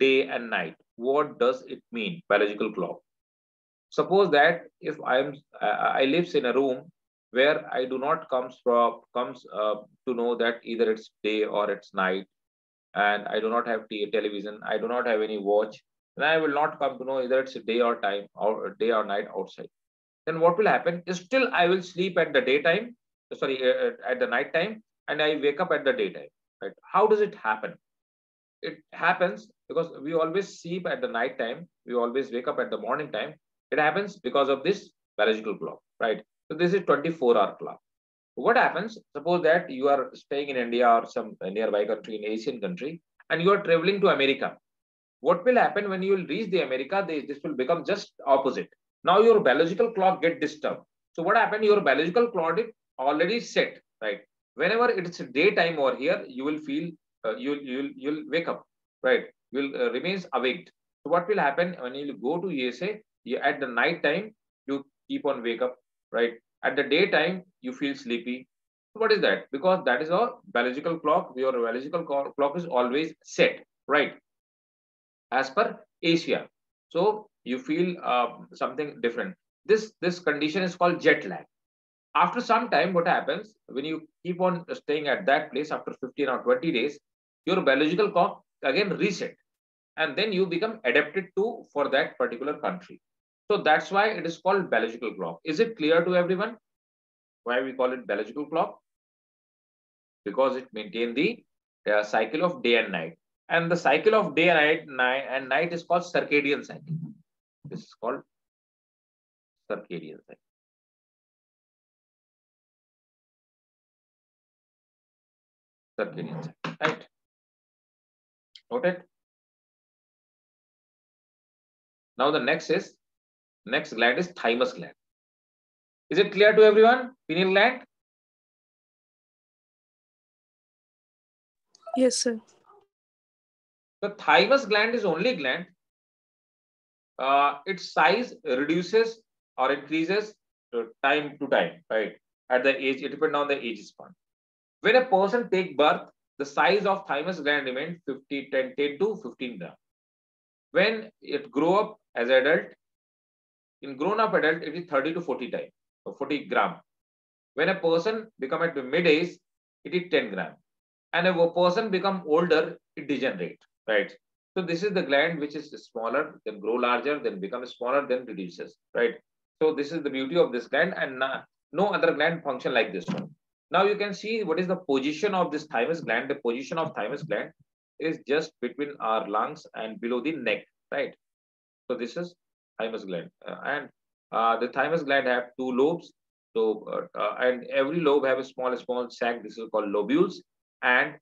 day and night. What does it mean biological clock suppose that if i'm i lives in a room where i do not comes from comes uh, to know that either it's day or it's night and I do not have television, I do not have any watch, then I will not come to know either it's day or time or day or night outside. Then what will happen is still I will sleep at the daytime, sorry, uh, uh, at the night time, and I wake up at the daytime. Right? How does it happen? It happens because we always sleep at the night time, we always wake up at the morning time. It happens because of this biological clock, right? So this is 24 hour clock. What happens? Suppose that you are staying in India or some nearby country, in Asian country, and you are traveling to America. What will happen when you will reach the America? This will become just opposite. Now your biological clock get disturbed. So what happened? Your biological clock is already set, right? Whenever it's daytime over here, you will feel uh, you'll you'll you'll wake up, right? You'll uh, remains awake. So what will happen when you go to USA? You, at the night time, you keep on wake up, right? At the daytime, you feel sleepy. What is that? Because that is a biological clock. Your biological clock is always set, right? As per Asia. So you feel uh, something different. This, this condition is called jet lag. After some time, what happens when you keep on staying at that place after 15 or 20 days, your biological clock again reset. And then you become adapted to for that particular country. So that's why it is called biological clock. Is it clear to everyone why we call it biological clock? Because it maintains the uh, cycle of day and night. And the cycle of day and night, night and night is called circadian cycle. This is called circadian cycle. Right? Noted? Now the next is, next gland is thymus gland. Is it clear to everyone? Pineal gland? Yes, sir. The thymus gland is only gland. Uh, its size reduces or increases to time to time, right? At the age, it depends on the age span. When a person take birth, the size of thymus gland remains 50, 10, 10 to 15 gram. When it grow up as adult, in grown up adult, it is 30 to 40 times, 40 gram. When a person become at the mid age, it is 10 gram. And if a person become older, it degenerate, right? So this is the gland which is smaller, then grow larger, then become smaller, then reduces, right? So this is the beauty of this gland and no other gland function like this one. Now you can see what is the position of this thymus gland. The position of thymus gland is just between our lungs and below the neck, right? So this is thymus gland. Uh, and uh, the thymus gland have two lobes. So, uh, and every lobe have a small, small sac. This is called lobules. And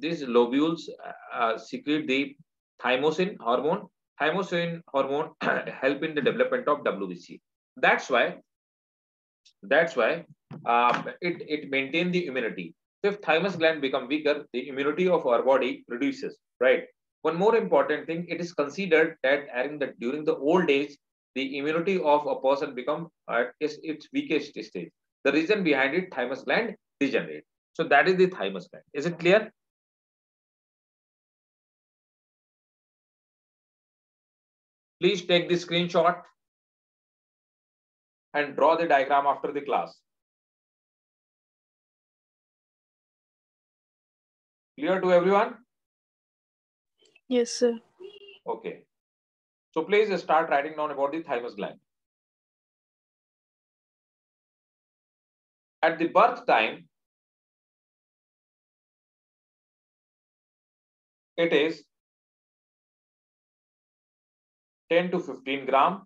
these lobules secrete the thymosin hormone. Thymosin hormone <coughs> help in the development of WBC. That's why, that's why um, it, it maintain the immunity. If thymus gland become weaker, the immunity of our body reduces, right? One more important thing, it is considered that during the, old age, the immunity of a person become at its weakest stage. The reason behind it, thymus gland degenerate. So that is the thymus gland. Is it clear? Please take the screenshot and draw the diagram after the class. Clear to everyone? Yes, sir. Okay. So please start writing down about the thymus gland. At the birth time, it is 10 to 15 gram.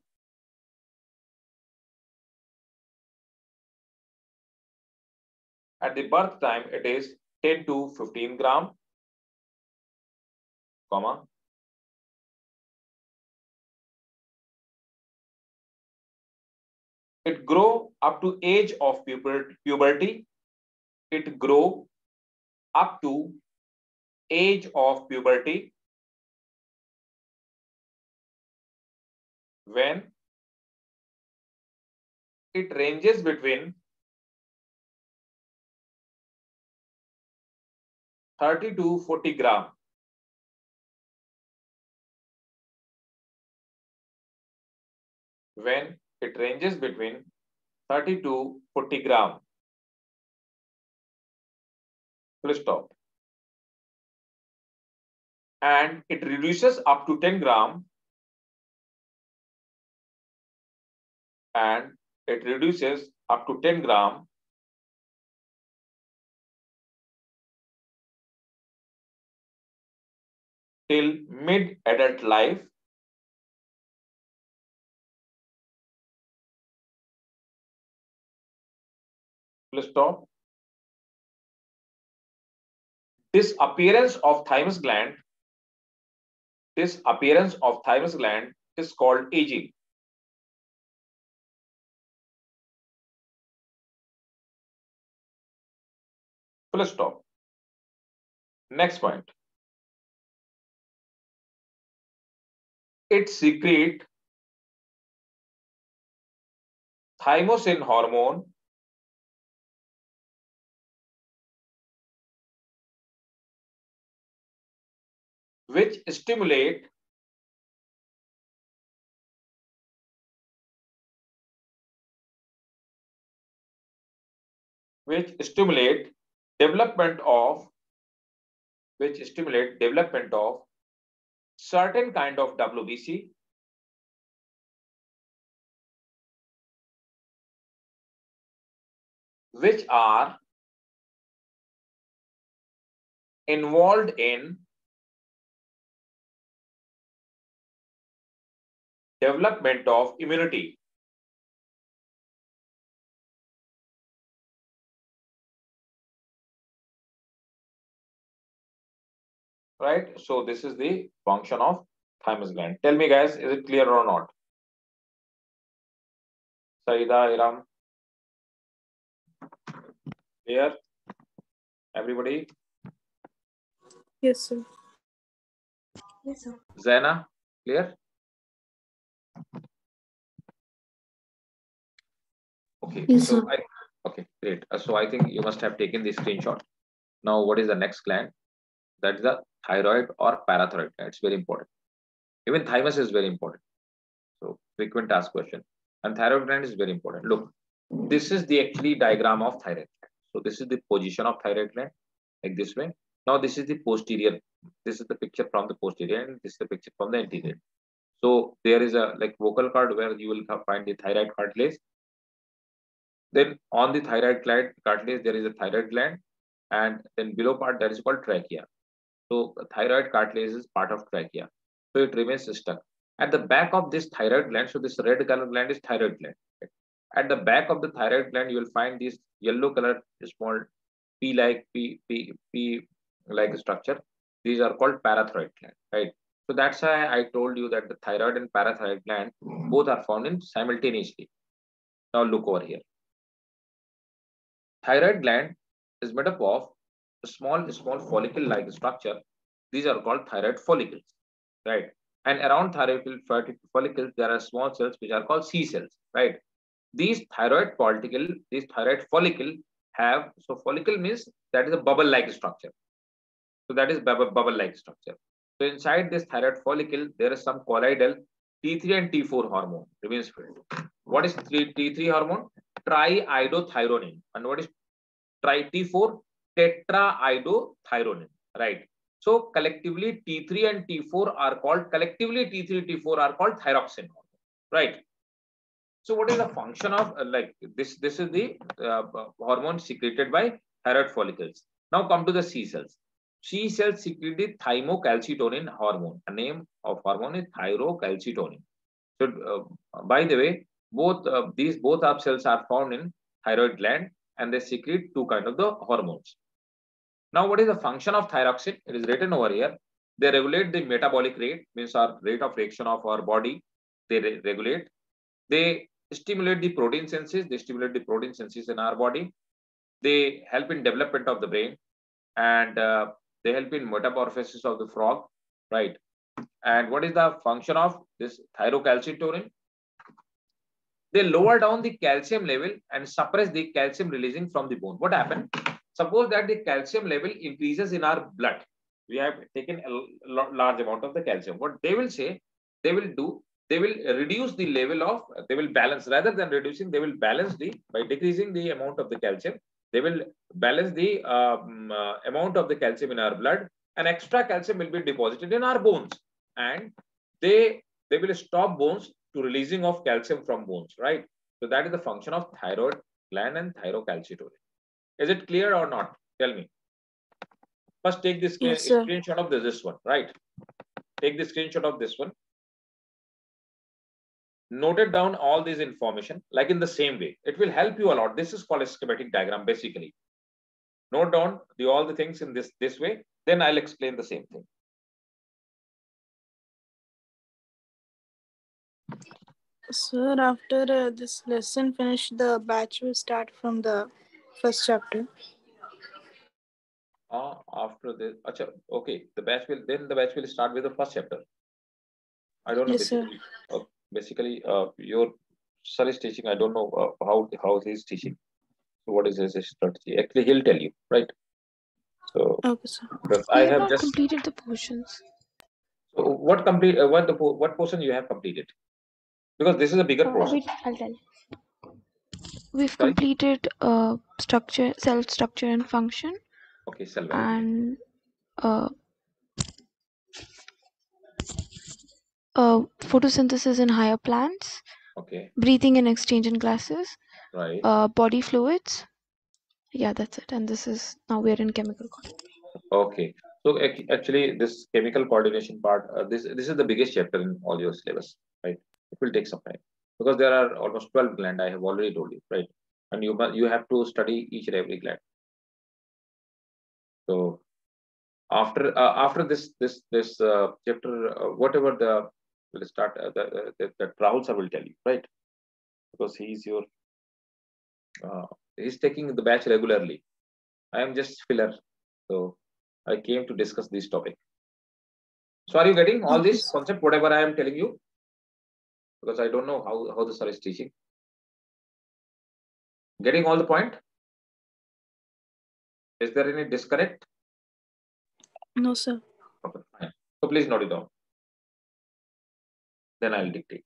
At the birth time, it is 10 to 15 gram, comma. It grow up to age of puberty. It grow up to age of puberty when it ranges between 30 to 40 gram. When it ranges between 30 to 40 gram. Full stop. And it reduces up to 10 gram and it reduces up to 10 gram till mid adult life full stop disappearance of thymus gland this appearance of thymus gland is called aging Full stop. Next point. It secrete thymosin hormone which stimulate which stimulate development of which stimulate development of certain kind of WBC which are involved in development of immunity. Right? So this is the function of thymus gland. Tell me guys, is it clear or not? Saida, Iram. Clear? Everybody? Yes, sir. Yes, sir. Zaina, clear? Okay, Yes, so. I, okay, great. Uh, So I think you must have taken the screenshot. Now, what is the next gland? That is the thyroid or parathyroid. It's very important. Even thymus is very important. So frequent ask question. And thyroid gland is very important. Look, this is the actually diagram of thyroid gland. So this is the position of thyroid gland, like this way. Now this is the posterior. This is the picture from the posterior, and this is the picture from the anterior. So there is a like vocal cord where you will find the thyroid cartilage. Then on the thyroid cartilage, there is a thyroid gland, and then below part that is called trachea. So thyroid cartilage is part of trachea. So it remains stuck. At the back of this thyroid gland, so this red color gland is thyroid gland. At the back of the thyroid gland, you will find this yellow color small P-like P P P like structure. These are called parathyroid gland, right? So that's why I told you that the thyroid and parathyroid gland hmm. both are found in simultaneously. Now look over here. Thyroid gland is made up of a small, small follicle-like structure. These are called thyroid follicles, right? And around thyroid follicles, there are small cells which are called C cells, right? These thyroid follicle, these thyroid follicle have, so follicle means that is a bubble-like structure. So that is bubble-like structure. So inside this thyroid follicle, there is some colloidal T3 and T4 hormone remains filled. What is T3, T3 hormone? Triiodothyronine. And what is tri T4? Tetraiodothyronine, right? So collectively T3 and T4 are called, collectively T3, T4 are called thyroxine, hormone. right? So what is the function of uh, like this? This is the uh, hormone secreted by thyroid follicles. Now come to the C cells. C cells secrete the thymocalcitonin hormone. The name of hormone is thyrocalcitonin. So uh, by the way, both uh, these both of cells are found in thyroid gland and they secrete two kind of the hormones. Now, what is the function of thyroxine? It is written over here. They regulate the metabolic rate, means our rate of reaction of our body. They re regulate. They stimulate the protein synthesis. They stimulate the protein synthesis in our body. They help in development of the brain, and uh, they help in metamorphosis of the frog, right? And what is the function of this thyrocalcitonin? They lower down the calcium level and suppress the calcium releasing from the bone. What happened? Suppose that the calcium level increases in our blood. We have taken a large amount of the calcium. What they will say, they will do, they will reduce the level of, they will balance rather than reducing, they will balance the, by decreasing the amount of the calcium, they will balance the um, uh, amount of the calcium in our blood. And extra calcium will be deposited in our bones. And they they will stop bones to releasing of calcium from bones right? So that is the function of thyroid gland and thyrocalcitonin. Is it clear or not? Tell me. First take this Yes, screen, screenshot of this, this one right? Take the screenshot of this one noted down all this information like in the same way. It will help you a lot. This is called a schematic diagram basically. Note down the all the things in this this way then i'll explain the same thing. Sir, after uh, this lesson finish, the batch will start from the first chapter. uh, after this acha, okay the batch will then the batch will start with the first chapter. I don't know Yes, sir. uh, basically uh, your sir is teaching i don't know uh, how how he is teaching so what is his strategy actually he'll tell you right so Okay, sir. I have have just completed the portions. so what complete uh, what the what portion you have completed because this is a bigger Uh, portion wait, I'll tell. We've Sorry? completed uh, structure, cell structure and function, okay cell and uh, uh, photosynthesis in higher plants, okay breathing and exchange in classes, right uh, body fluids. Yeah, that's it. And this is now we're in chemical. coordination. Okay. So ac- actually, this chemical coordination part, uh, this this is the biggest chapter in all your syllabus, right? It will take some time because there are almost 12 gland. I have already told you, right? And you you have to study each and every gland. So after uh, after this this this uh, chapter, uh, whatever the will start uh, the, uh, the, the Rahul will tell you, right? Because he is your uh, he's taking the batch regularly. I am just filler, so I came to discuss this topic. So are you getting all this concept, whatever I am telling you? Because I don't know how, how the sir is teaching. Getting all the point? Is there any disconnect? No, sir. Okay, fine. So please note it down. Then I'll dictate.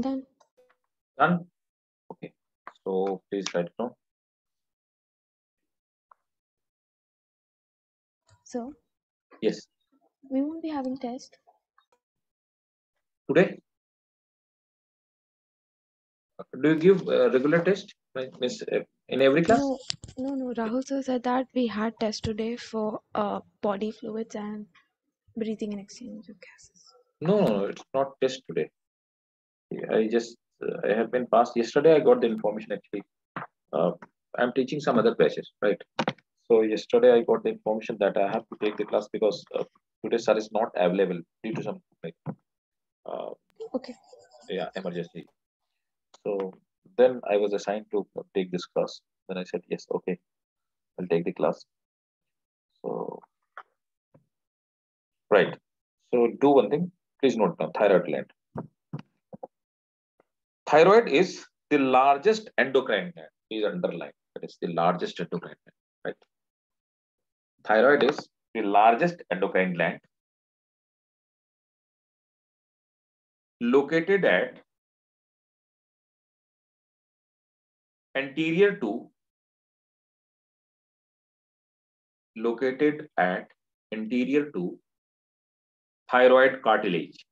Done. Done? Okay. So please write it down. So Yes. we won't be having test. Today? Do you give uh, regular test? Miss, uh, in every class? No, no, no. Rahul sir said that we had test today for uh, body fluids and breathing and exchange of gases. No, no, it's not test today. I just, I have been passed. Yesterday, I got the information actually. Uh, I'm teaching some other classes, right? So yesterday, I got the information that I have to take the class because uh, today sir is not available due to some like, uh, Okay. yeah, emergency. So then I was assigned to take this class. Then I said, yes, okay, I'll take the class. So, right. So do one thing, please note down thyroid gland. Thyroid is the largest endocrine gland. Please underline that is the largest endocrine gland, right? Thyroid is the largest endocrine gland located at anterior to located at anterior to thyroid cartilage.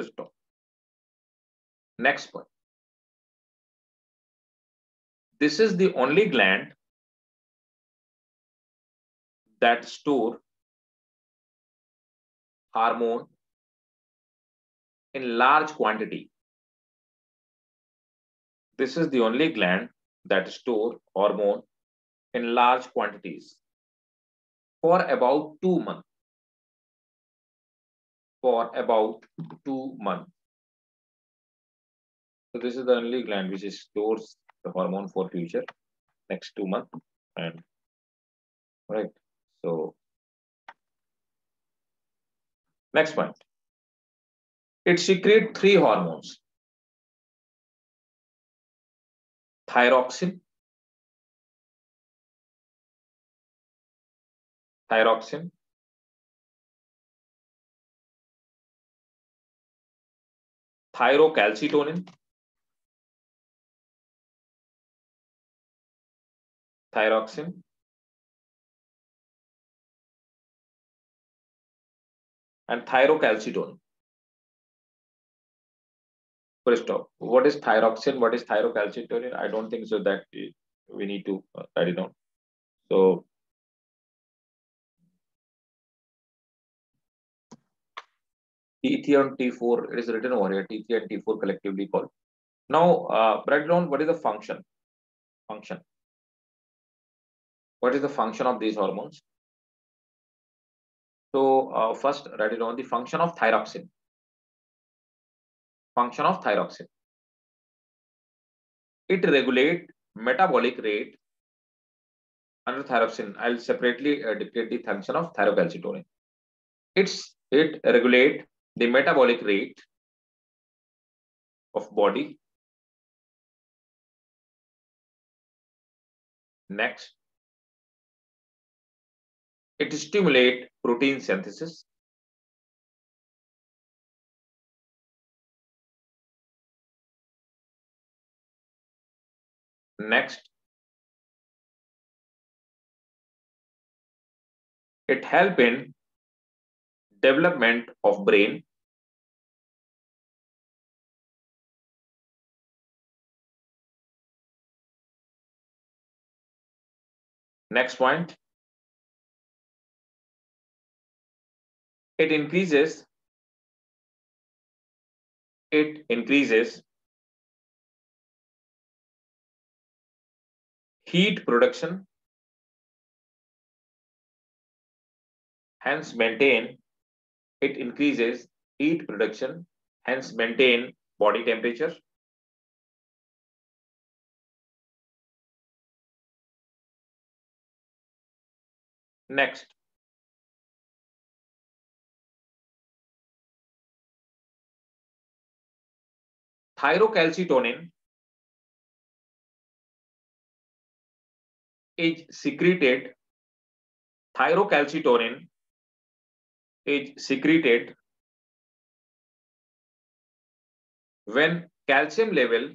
Stop. Next point. This is the only gland that store hormone in large quantity. This is the only gland that store hormone in large quantities for about two months. For about two months. So this is the only gland which stores the hormone for future next two months and right. So next point. It secretes three hormones. Thyroxine, thyroxine, thyrocalcitonin, thyroxine, and thyrocalcitonin. First off, what is thyroxine? What is thyrocalcitonin? I don't think so that we need to uh, write it down. So T3 and T4, it is written over here, T3 and T4 collectively called. Now, uh, what is the function? Function. What is the function of these hormones? So uh, first, write it down the function of thyroxine. Function of thyroxine. It regulate metabolic rate under thyroxine. I'll separately uh, dictate the function of thyrocalcitonin. It's it regulate the metabolic rate of body. Next, it stimulate protein synthesis. Next, it help in development of brain. Next point. It increases it increases heat production hence maintain it increases heat production, hence maintain body temperature. Next. Thyrocalcitonin is secreted thyrocalcitonin is secreted when calcium level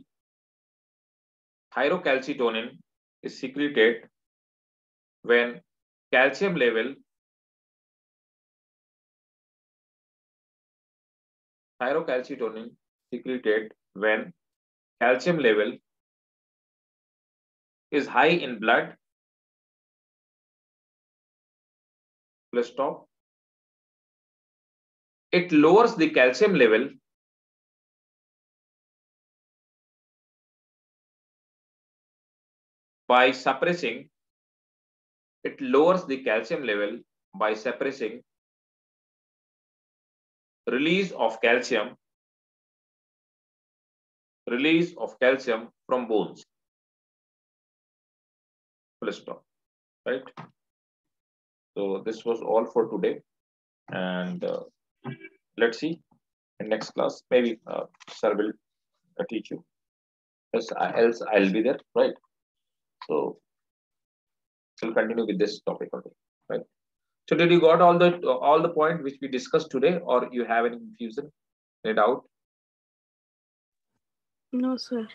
thyrocalcitonin is secreted when calcium level thyrocalcitonin secreted when calcium level is high in blood plus stop it lowers the calcium level. By suppressing it lowers the calcium level by suppressing release of calcium release of calcium from bones. Full stop right? So this was all for today and uh, let's see. In next class maybe uh, sir will uh, teach you. Else, else i'll be there right? So we'll continue with this topic okay? Right? So did you got all the all the point which we discussed today or you have any confusion any doubt? No, sir.